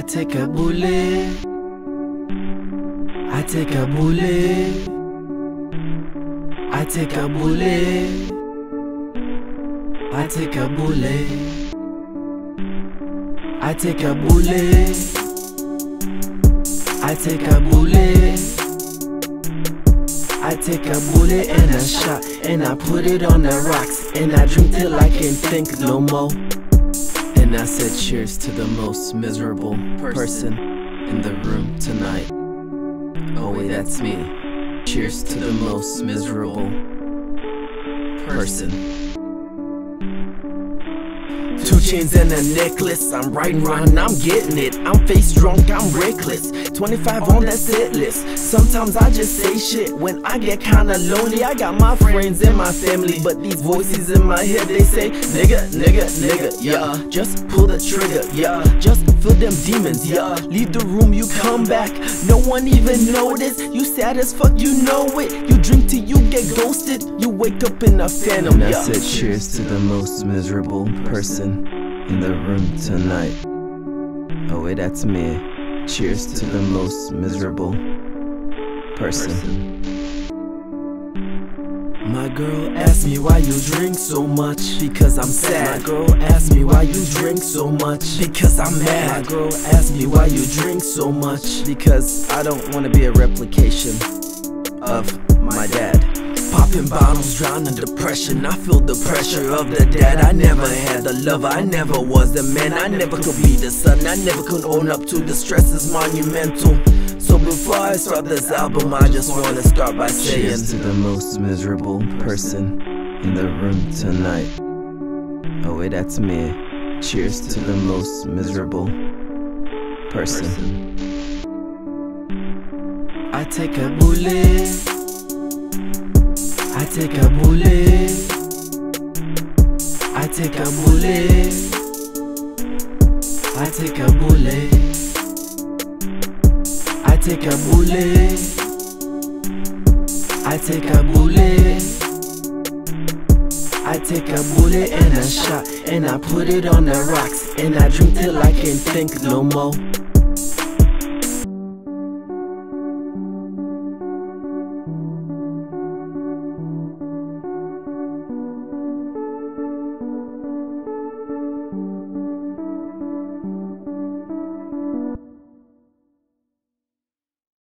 take a bullet. I take a bullet. I take a bullet. I take a bullet. I take a bullet. I take a bullet. I take a bullet and a shot and I put it on the rocks and I drink till I can't think no more. And I said cheers to the most miserable person in the room tonight. Oh wait, that's me. Cheers to the most miserable person. Chains and a necklace. I'm riding around, I'm getting it. I'm face drunk, I'm reckless. 25 on that set list. Sometimes I just say shit when I get kinda lonely. I got my friends and my family, but these voices in my head they say, nigga, nigga, nigga, yeah. Just pull the trigger, yeah. Just feel them demons, yeah. Leave the room, you come back. No one even notice. You sad as fuck, you know it. You drink till you get ghosted. You wake up in a phantom, And I yeah. said cheers to the most miserable person in the room tonight. Oh wait, that's me. Cheers to the most miserable person. My girl asked me why you drink so much because I'm sad. My girl asked me why you drink so much because I'm mad. My girl asked me why you drink so much because I don't want to be a replication of my dad. Popping bottles, drowning depression. I feel the pressure of the dad. I never had the lover, I never was the man. I never could be the son, I never could own up to the stress is monumental. So before I start this album, I just wanna start by saying. Cheers to the most miserable person in the room tonight. Oh wait, that's me. Cheers to the most miserable person. I take a bullet. I take a bullet. I take a bullet. I take a bullet. I take a bullet. I take a bullet. I take a bullet and a shot and I put it on the rocks and I drink till I can't think no more.